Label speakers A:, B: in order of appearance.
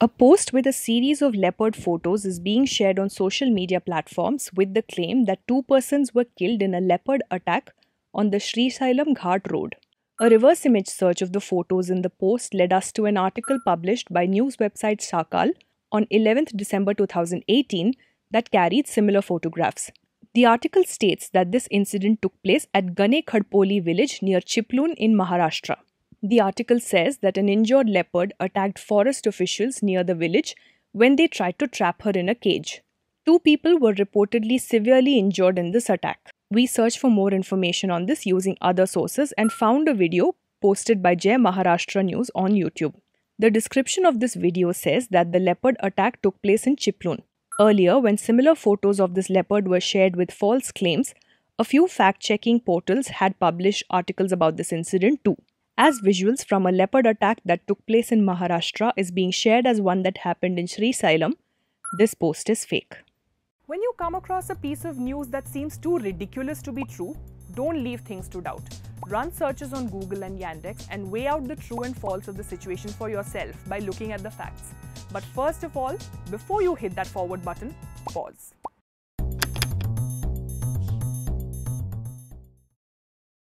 A: A post with a series of leopard photos is being shared on social media platforms with the claim that two persons were killed in a leopard attack on the Srisailam Ghat road. A reverse image search of the photos in the post led us to an article published by news website Sakal on 11th December 2018 that carried similar photographs. The article states that this incident took place at Gane Khadpoli village near Chiplun in Maharashtra. The article says that an injured leopard attacked forest officials near the village when they tried to trap her in a cage. Two people were reportedly severely injured in this attack. We searched for more information on this using other sources and found a video posted by Jai Maharashtra News on YouTube. The description of this video says that the leopard attack took place in Chiplun. Earlier, when similar photos of this leopard were shared with false claims, a few fact checking portals had published articles about this incident too as visuals from a leopard attack that took place in Maharashtra is being shared as one that happened in Srisailam, this post is fake.
B: When you come across a piece of news that seems too ridiculous to be true, don't leave things to doubt. Run searches on Google and Yandex and weigh out the true and false of the situation for yourself by looking at the facts. But first of all, before you hit that forward button, pause.